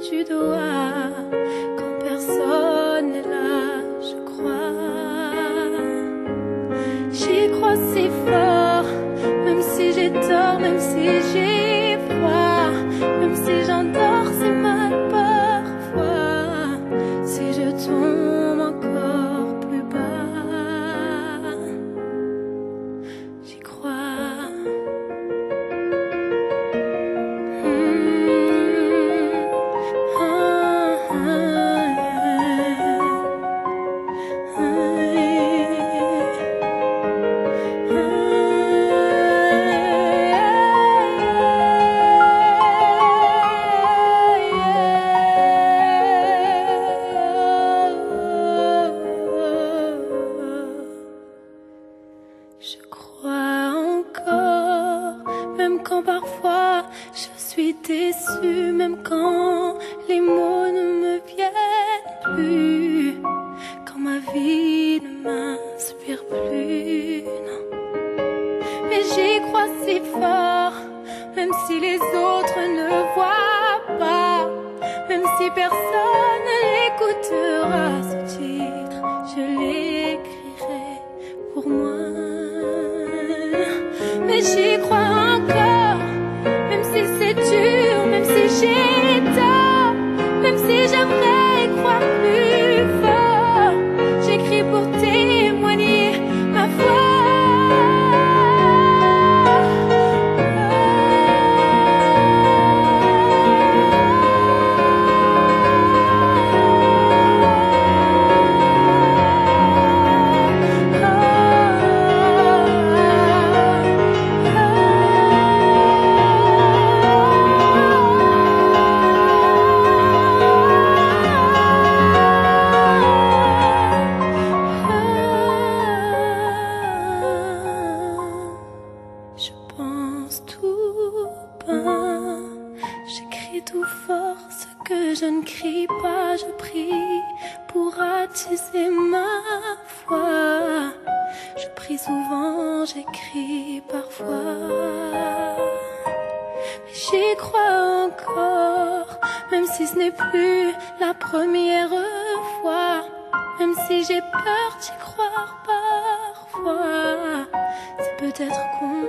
tu dois quand personne n'est là, je crois. J'y crois si fort, même si j'ai tort, même si j'ai Je crois encore, même quand parfois je suis déçue, même quand les mots ne me viennent plus, quand ma vie ne m'inspire plus. Mais j'y crois si fort, même si les autres ne voient pas, même si personne J'y crois encore, même si c'est dur, même si j'ai tort, même si j'aimerais tout j'écris tout fort ce que je ne crie pas, je prie pour attiser ma foi. Je prie souvent, j'écris parfois. Mais j'y crois encore, même si ce n'est plus la première fois. Même si j'ai peur d'y croire parfois, c'est peut-être con,